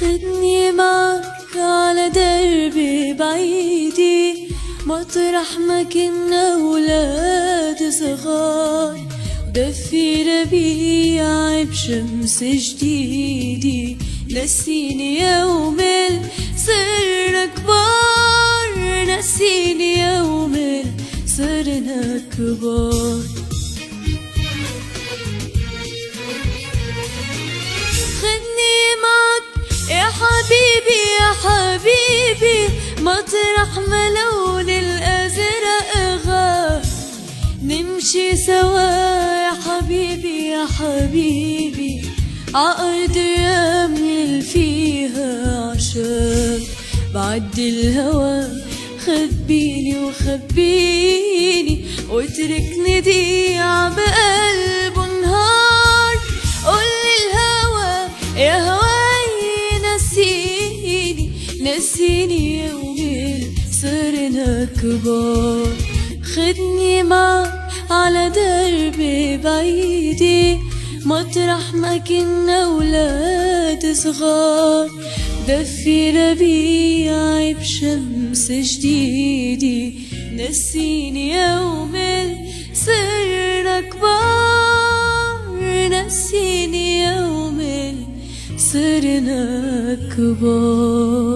خدني معك على دربي بعيدي مطرح ما كنا ولاد صغار دفي ربيع بشمس جديدي نسيني يوم صرنا كبار نسيني يوم صرنا كبار حبيبي مطرح ما لون الأزرق غاب نمشي سوا يا حبيبي يا حبيبي. عقد يميل فيها عشان بعد الهوى خبيني وخبيني واتركني ضيع نسيني يومين صرنا كبار خدني معك على دربي بعيدي مطرح ما كنا ولاد صغار دفي ربيعي بشمس جديدي نسيني يوم صرنا كبار نسيني يوم صرنا كبار